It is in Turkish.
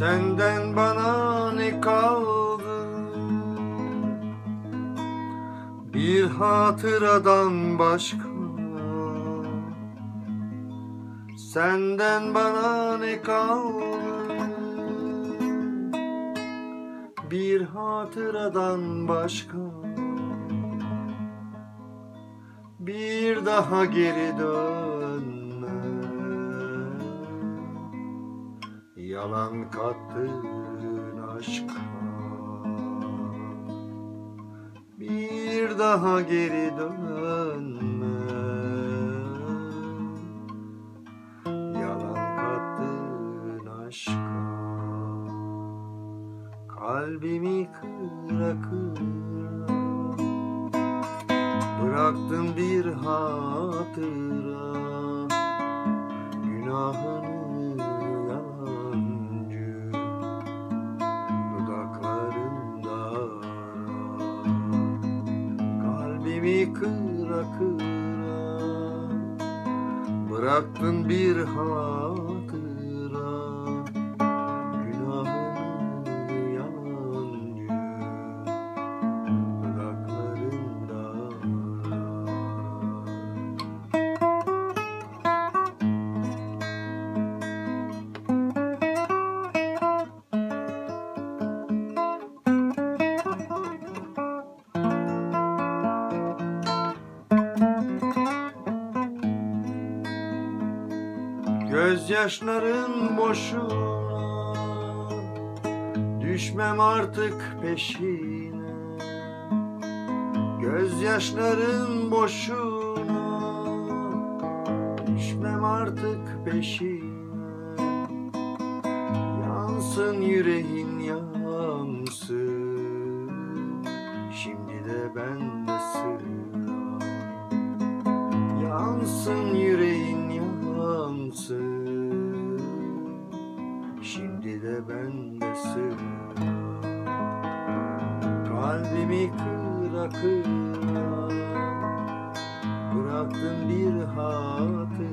Senden bana ne kaldı? Bir hatıradan başka. Senden bana ne kaldı? Bir hatıradan başka. Bir daha geri dönme Yalan kattın aşka. Bir daha geri dönme. Yalan kattın aşka. Kalbimi kıra Bıraktım bir hatıra Kalbimi kıra kıra. Bıraktın bir hatıra Gözyaşların boşuna Düşmem artık peşine. Gözyaşların boşuna Düşmem artık peşine. Yansın yüreğin yansın Kalbimi kıra kıra Bıraktın bir hatıra